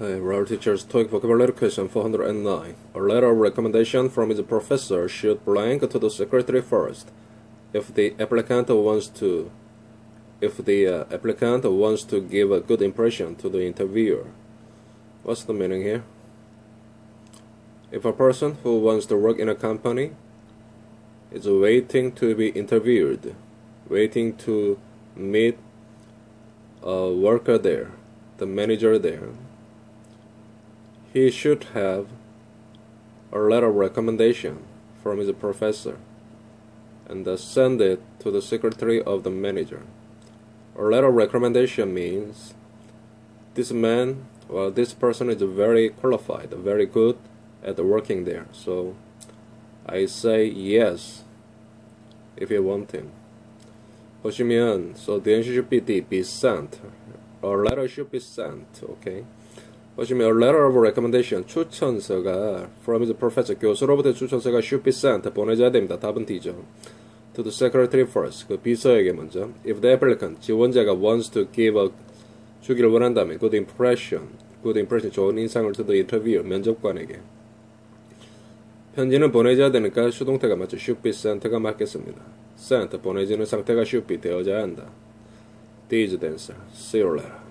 Hey, Raul Teacher's TOEIC Vocabulary Question 409. A letter of recommendation from his professor should blank to the secretary first. If the applicant wants to, if the uh, applicant wants to give a good impression to the interviewer. What's the meaning here? If a person who wants to work in a company is waiting to be interviewed, waiting to meet a worker there, the manager there, he should have a letter of recommendation from his professor and send it to the secretary of the manager. A letter of recommendation means this man, well, this person is very qualified, very good at working there. So I say yes if you want him. 보시면, so the answer should be D, be sent. A letter should be sent, okay? 보시면 a letter of recommendation 추천서가 from his professor 교수로부터 추천서가 should be sent 보내져야 됩니다. 답은 D죠. To the secretary first 그 비서에게 먼저. If the applicant 지원자가 wants to give a 주기를 원한다면 good impression good impression 좋은 인상을 to the interviewer 면접관에게 편지는 보내져야 되니까 수동태가 맞죠. should be sent가 맞겠습니다. sent 보내지는 상태가 should be 되어져야 한다. D is the answer. See you later.